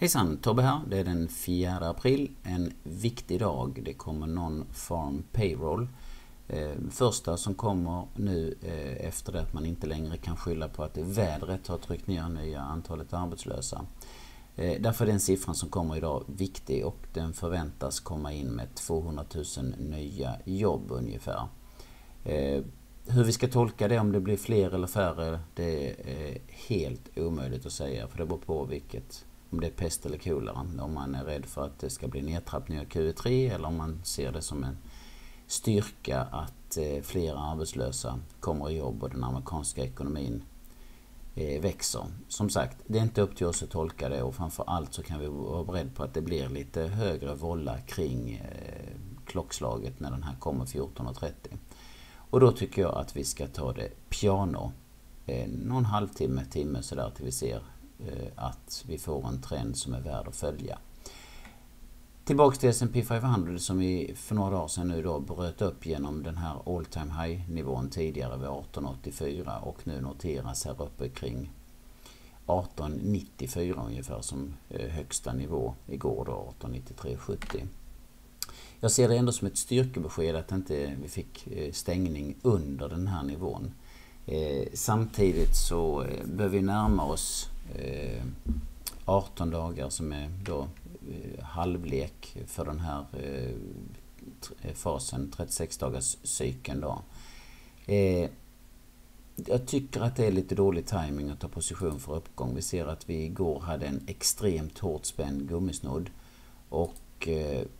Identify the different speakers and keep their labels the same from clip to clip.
Speaker 1: Hejsan, Tobbe här. Det är den 4 april. En viktig dag. Det kommer non-farm payroll. Eh, första som kommer nu eh, efter det att man inte längre kan skylla på att vädret har tryckt ner nya antalet arbetslösa. Eh, därför är den siffran som kommer idag viktig och den förväntas komma in med 200 000 nya jobb ungefär. Hur vi ska tolka det, om det blir fler eller färre, det är helt omöjligt att säga för det beror på vilket om det är pest eller kolera. Om man är rädd för att det ska bli nedtrappning av QE3 eller om man ser det som en styrka att eh, fler arbetslösa kommer i jobb och den amerikanska ekonomin eh, växer. Som sagt, det är inte upp till oss att tolka det och framför allt så kan vi vara beredda på att det blir lite högre volla kring eh, klockslaget när den här kommer 14.30. Och då tycker jag att vi ska ta det piano någon halvtimme, timme sådär till vi ser Eh, att vi får en trend som är värd att följa. Tillbaks till S&P 500 som vi för några dagar sedan nu då bröt upp genom den här all time high nivån tidigare vid 1884 och nu noteras här uppe kring 1894 ungefär som eh, högsta nivå igår då 1893,70. Jag ser det ändå som ett styrkebesked att inte vi fick eh, stängning under den här nivån. Samtidigt så bör vi närma oss Eh, 18 dagar som är då eh, halvlek för den här eh, eh fasen, 36 dagars cykeln då. Eh, jag tycker att det är lite dålig timing att ta position för uppgång. Vi ser att vi igår hade en extremt hårt spänd gummisnodd och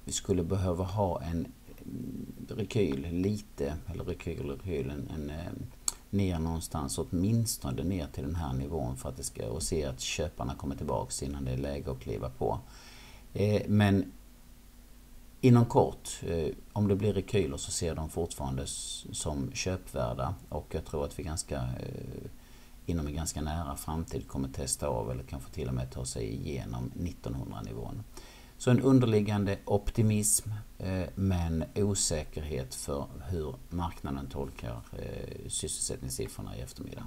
Speaker 1: vi skulle behöva ha en mm, rekyl lite, eller rekyl, rekyl en, en ner någonstans, åtminstone ner till den här nivån för att det ska, och se att köparna kommer tillbaks innan det är läge att kliva på. Eh, men inom kort, eh, om det blir rekyler så ser de fortfarande som köpvärda och jag tror att vi ganska eh, inom en ganska nära framtid kommer testa av eller kanske till och med ta sig igenom 1900-nivån. Så en underliggande optimism Eh, men osäkerhet för hur marknaden tolkar eh, sysselsättningssiffrorna i eftermiddag.